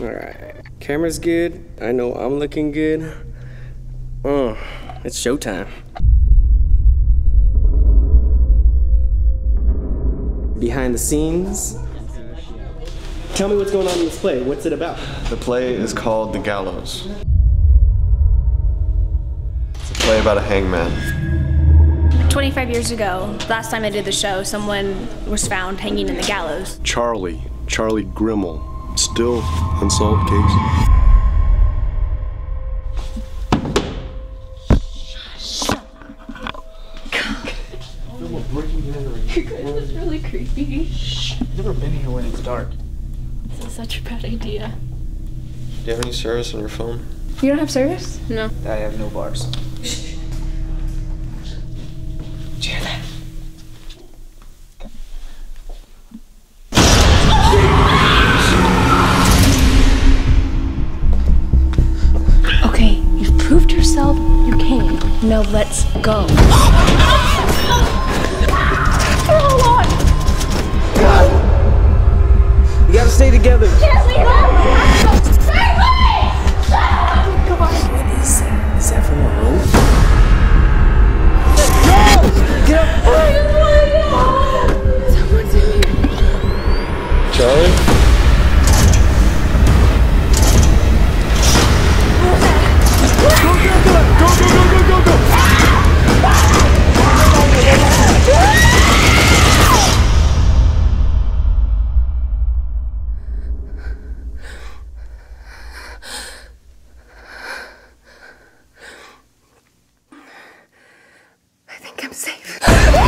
Alright. Camera's good. I know I'm looking good. Uh, it's showtime. Behind the scenes. Tell me what's going on in this play. What's it about? The play is called The Gallows. It's a play about a hangman. 25 years ago, last time I did the show, someone was found hanging in the gallows. Charlie, Charlie Grimille. Still unsolved case. It's really creepy. You've never been here when it's dark. This is such a bad idea. Do you have any service on your phone? You don't have service? No. I have no bars. Yourself. You came. Now let's go. You gotta stay together. Yes, we I'm safe.